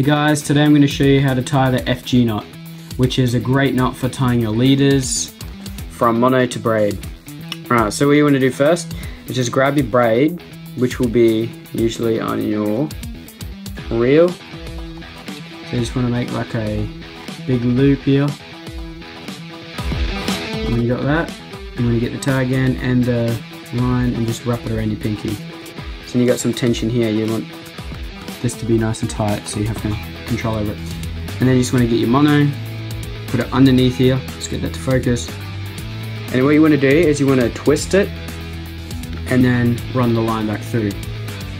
Hey guys, today I'm going to show you how to tie the FG knot, which is a great knot for tying your leaders from mono to braid. Alright, so what you want to do first is just grab your braid, which will be usually on your reel. So you just want to make like a big loop here. And when you got that, you want to get the tag end and the line and just wrap it around your pinky. So you got some tension here, you want this to be nice and tight so you have control over it. And then you just want to get your mono, put it underneath here, just get that to focus. And what you want to do is you want to twist it and then run the line back through.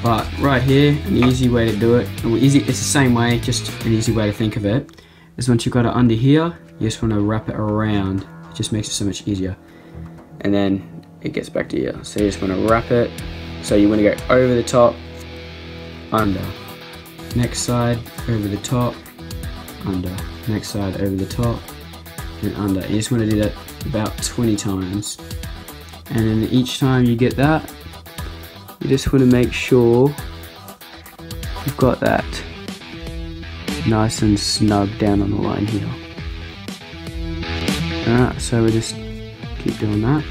But right here, an easy way to do it, easy, it's the same way, just an easy way to think of it, is once you've got it under here, you just want to wrap it around. It just makes it so much easier. And then it gets back to here. So you just want to wrap it. So you want to go over the top, under, next side over the top under. Next side over the top and under. You just want to do that about 20 times. And then each time you get that you just want to make sure you've got that nice and snug down on the line here. Alright so we just keep doing that.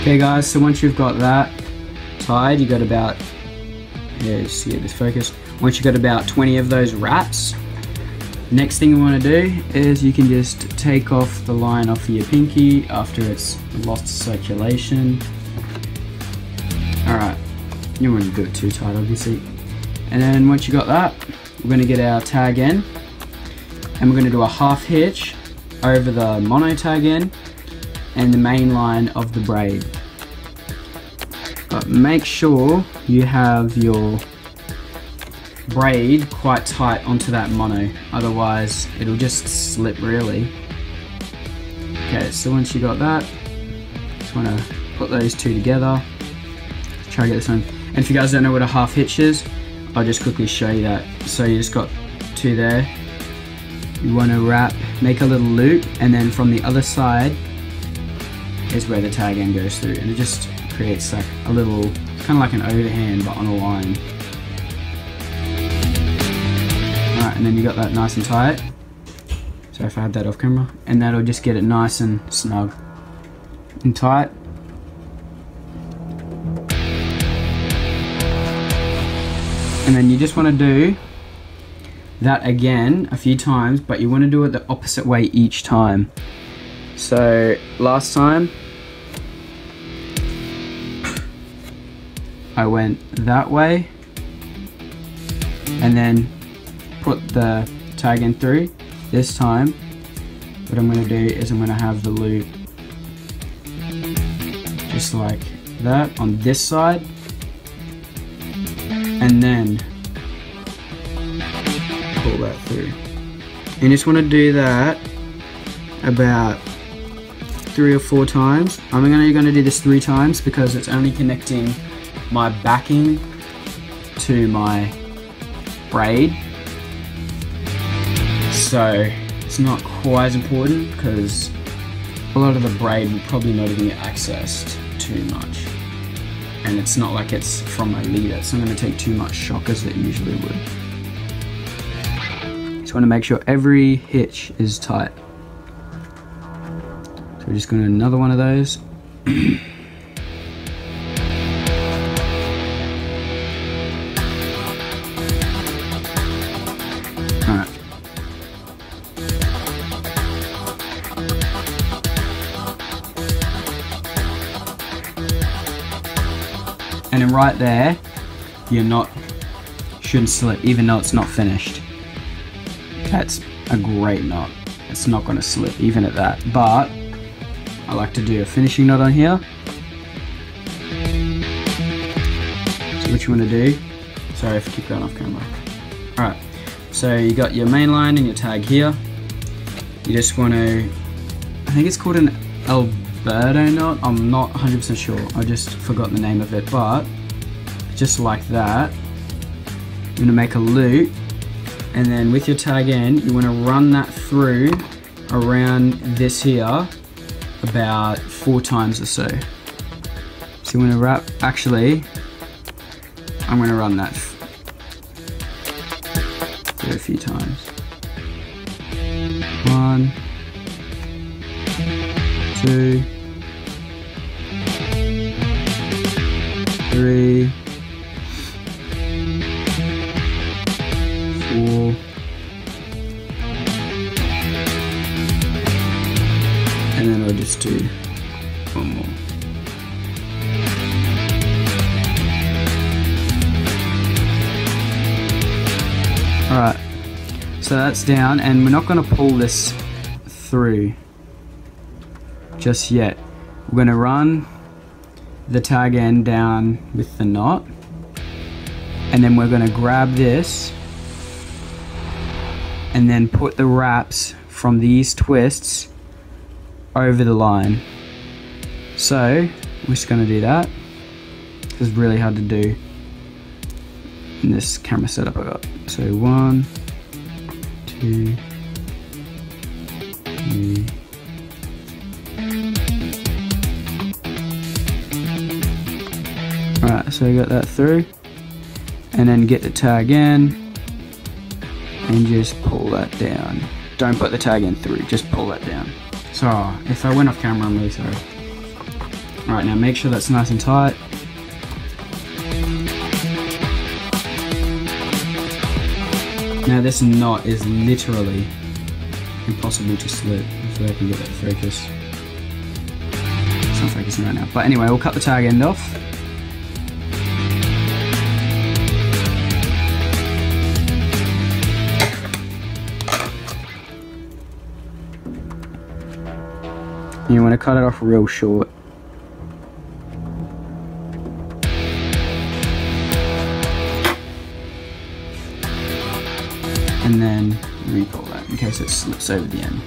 Okay guys so once you've got that tied you got about yeah, this focus. Once you've got about 20 of those wraps, next thing you want to do is you can just take off the line off of your pinky after it's lost circulation. Alright, you don't want to do it too tight obviously. And then once you got that, we're going to get our tag end and we're going to do a half hitch over the mono tag end and the main line of the braid. But make sure you have your braid quite tight onto that mono, otherwise it'll just slip really. Okay, so once you got that, just want to put those two together. Try to get this one. And if you guys don't know what a half hitch is, I'll just quickly show you that. So you just got two there. You want to wrap, make a little loop, and then from the other side is where the tag end goes through. And it just creates like a little, kind of like an overhand but on a line. Alright, and then you got that nice and tight. So if I had that off camera. And that'll just get it nice and snug and tight. And then you just want to do that again a few times, but you want to do it the opposite way each time. So last time I went that way and then put the tag end through. This time, what I'm going to do is I'm going to have the loop just like that on this side and then pull that through. And you just want to do that about three or four times. I'm only going to do this three times because it's only connecting my backing to my braid. So it's not quite as important because a lot of the braid will probably not even get accessed too much. And it's not like it's from my leader. It's not going to take too much shock as it usually would. Just want to make sure every hitch is tight. So we're just going to another one of those. right there, you're not, shouldn't slip, even though it's not finished. That's a great knot. It's not gonna slip, even at that. But, I like to do a finishing knot on here. So what you wanna do, sorry if I keep going off camera. Alright, so you got your main line and your tag here. You just wanna, I think it's called an Alberto knot. I'm not 100% sure. I just forgot the name of it, but just like that, you're gonna make a loop and then with your tag end, you wanna run that through around this here about four times or so. So you wanna wrap, actually, I'm gonna run that a few times. One, two, one more. Alright, so that's down and we're not going to pull this through just yet. We're going to run the tag end down with the knot and then we're going to grab this and then put the wraps from these twists over the line. So we're just to do that. It's really hard to do in this camera setup I got. So one, two, three. Alright, so I got that through. And then get the tag end and just pull that down. Don't put the tag end through, just pull that down. So if I went off camera, I'm really sorry. Alright, now make sure that's nice and tight. Now this knot is literally impossible to slip. So I can get that focus. It's not focusing right now. But anyway, we'll cut the tag end off. You going to cut it off real short. and then re-pull that in case it slips over the end.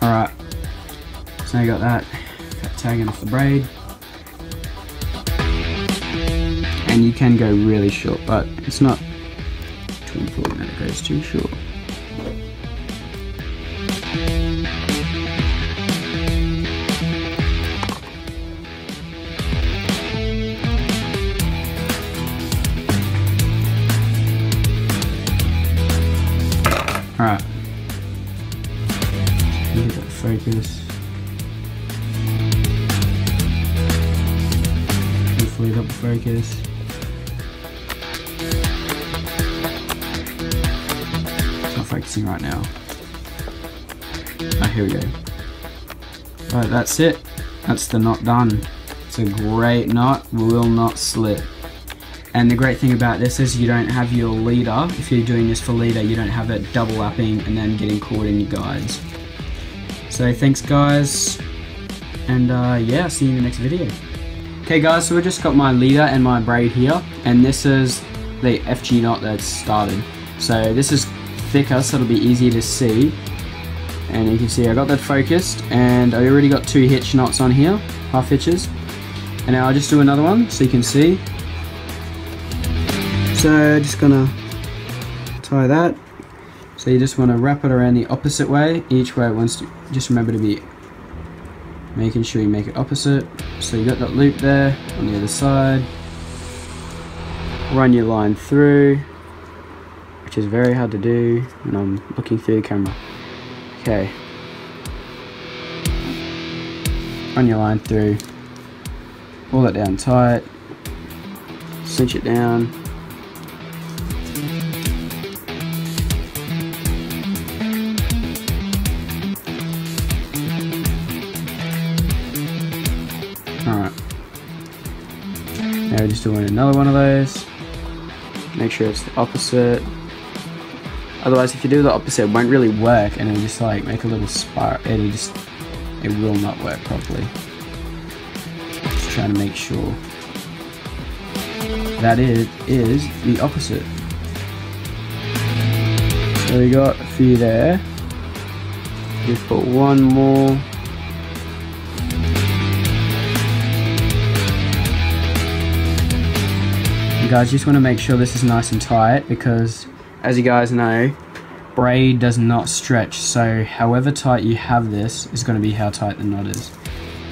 Alright, so I got that, got tagging off the braid. And you can go really short, but it's not too short. Alright. That focus. Hopefully that'll focus. Right now. Ah, here we go. Alright, that's it. That's the knot done. It's a great knot, will not slip. And the great thing about this is you don't have your leader, if you're doing this for leader, you don't have it double lapping and then getting caught in your guides. So thanks guys, and uh, yeah, see you in the next video. Okay guys, so we just got my leader and my braid here, and this is the FG knot that's started. So this is thicker, so it'll be easier to see. And you can see I got that focused, and I already got two hitch knots on here, half hitches. And now I'll just do another one so you can see. So just gonna tie that. So you just want to wrap it around the opposite way. Each way it wants to, just remember to be making sure you make it opposite. So you got that loop there on the other side. Run your line through, is very hard to do and I'm looking through the camera. Okay. Run your line through. Pull that down tight. Cinch it down. Alright. Now we're just doing another one of those. Make sure it's the opposite. Otherwise, if you do the opposite, it won't really work and it'll just like make a little spark. It'll just, it will not work properly. Just trying to make sure that it is the opposite. So we got a few there. Just put one more You guys just want to make sure this is nice and tight because as you guys know braid does not stretch so however tight you have this is going to be how tight the knot is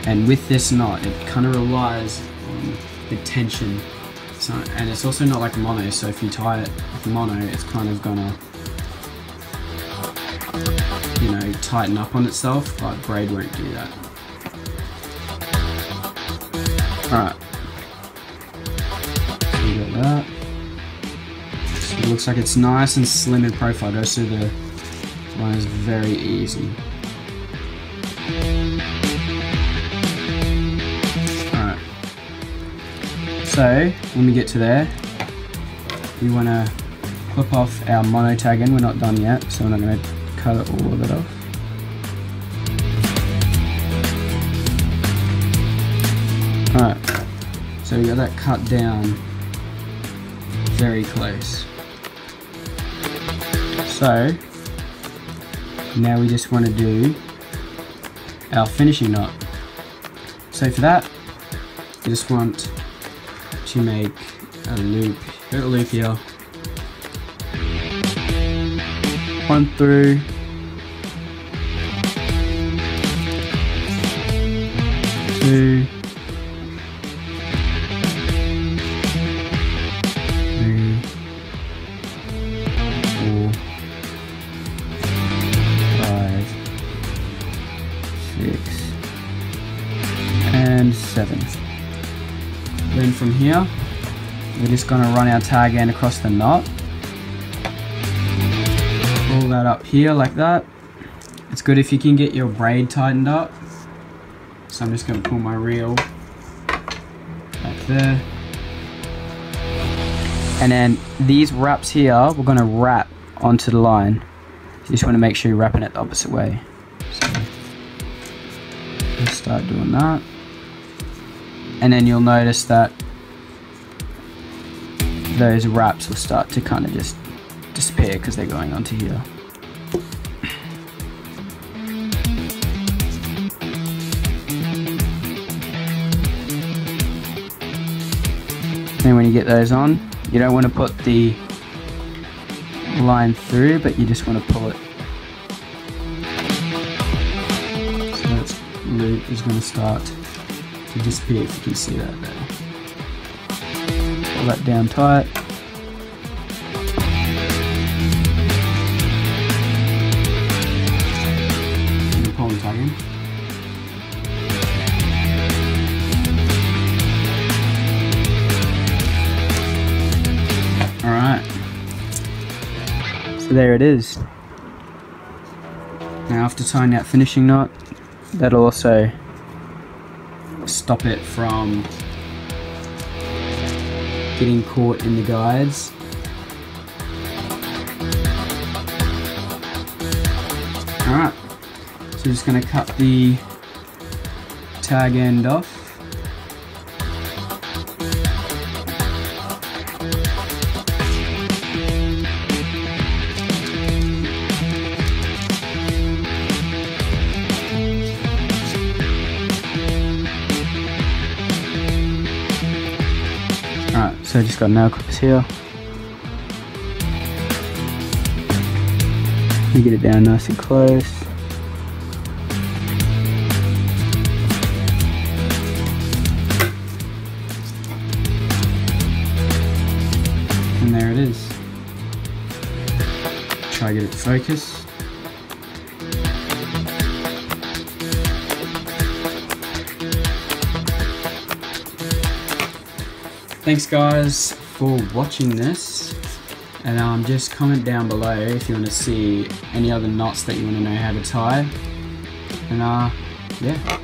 and with this knot it kind of relies on the tension. So, and it's also not like mono, so if you tie it with mono, it's kind of gonna, you know, tighten up on itself, but braid won't do that. Alright. So got that. It looks like it's nice and slim in profile, goes through the line is very easy. Alright. So, when we get to there, we want to clip off our mono tag end. We're not done yet, so we're not going to cut all of it off. Alright, so we got that cut down very close. So, now we just want to do our finishing knot. So for that, you just want to make a loop, a loop here. One through. Two. From here, we're just going to run our tag end across the knot. Pull that up here like that. It's good if you can get your braid tightened up. So I'm just going to pull my reel back there. And then these wraps here, we're going to wrap onto the line. You just want to make sure you're wrapping it the opposite way. So start doing that. And then you'll notice that those wraps will start to kind of just disappear because they're going onto here. Then when you get those on, you don't want to put the line through, but you just want to pull it. So that loop is going to start to disappear if you can see that there. That down tight. And pull and tug in. Alright. So there it is. Now after tying that finishing knot, that'll also stop it from getting caught in the guides. Alright, so we're just going to cut the tag end off. So I just got nail clips here. You get it down nice and close. And there it is. Try to get it to focus. Thanks guys for watching this. And um, just comment down below if you want to see any other knots that you want to know how to tie. And uh, yeah